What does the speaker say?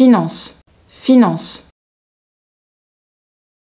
finance, finance.